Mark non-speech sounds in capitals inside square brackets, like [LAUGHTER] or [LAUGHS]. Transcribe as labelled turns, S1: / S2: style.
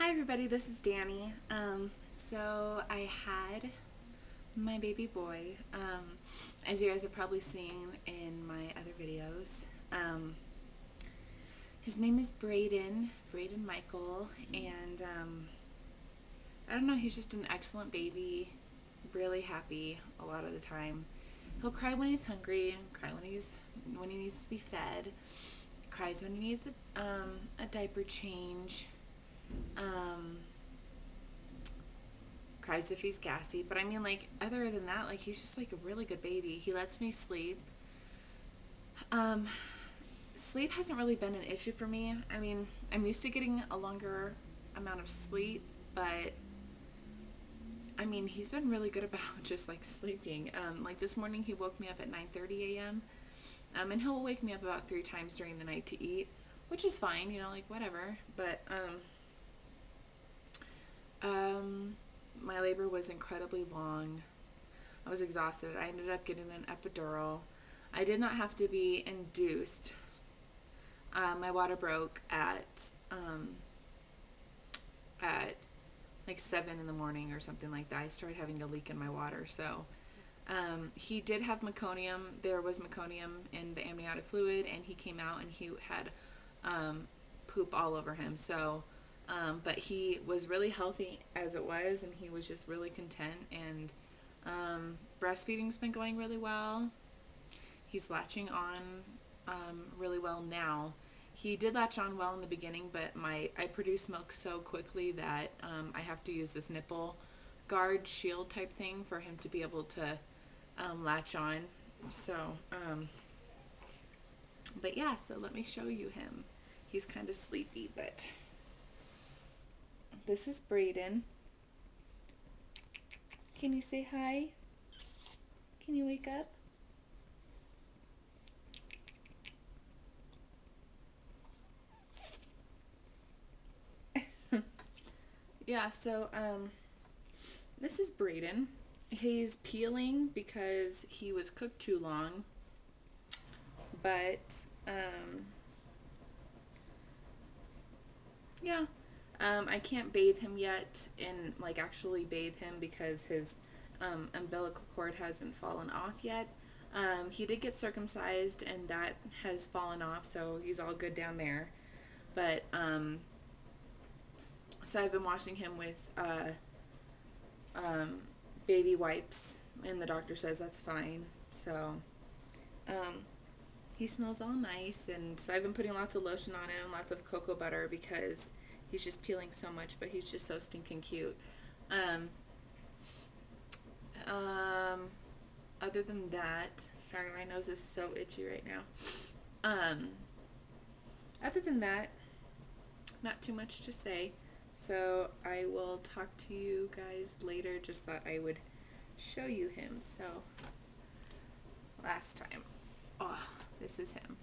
S1: Hi everybody, this is Danny. Um, so I had my baby boy, um, as you guys have probably seen in my other videos. Um, his name is Brayden, Brayden Michael, and um, I don't know, he's just an excellent baby, really happy a lot of the time. He'll cry when he's hungry, cry when he's when he needs to be fed, cries when he needs a, um, a diaper change um, cries if he's gassy. But I mean, like, other than that, like, he's just like a really good baby. He lets me sleep. Um, sleep hasn't really been an issue for me. I mean, I'm used to getting a longer amount of sleep, but I mean, he's been really good [LAUGHS] about just like sleeping. Um, like this morning, he woke me up at 9:30 a.m. Um, and he'll wake me up about three times during the night to eat, which is fine, you know, like whatever. But um, my labor was incredibly long. I was exhausted. I ended up getting an epidural. I did not have to be induced. Uh, my water broke at um, at like seven in the morning or something like that. I started having a leak in my water. So um, he did have meconium. There was meconium in the amniotic fluid, and he came out and he had um, poop all over him. So um, but he was really healthy as it was, and he was just really content. And um, breastfeeding's been going really well. He's latching on um, really well now. He did latch on well in the beginning, but my I produce milk so quickly that um, I have to use this nipple guard shield type thing for him to be able to um, latch on. So, um, but yeah, so let me show you him. He's kind of sleepy, but. This is Brayden. Can you say hi? Can you wake up? [LAUGHS] yeah, so um this is Brayden. He's peeling because he was cooked too long. But um yeah, um, I can't bathe him yet and like actually bathe him because his um, umbilical cord hasn't fallen off yet. Um, he did get circumcised and that has fallen off, so he's all good down there. But um, so I've been washing him with uh, um, baby wipes, and the doctor says that's fine. So um, he smells all nice, and so I've been putting lots of lotion on him, lots of cocoa butter because He's just peeling so much, but he's just so stinking cute. Um, um, other than that, sorry, my nose is so itchy right now. Um, other than that, not too much to say. So I will talk to you guys later. Just thought I would show you him. So last time, oh, this is him.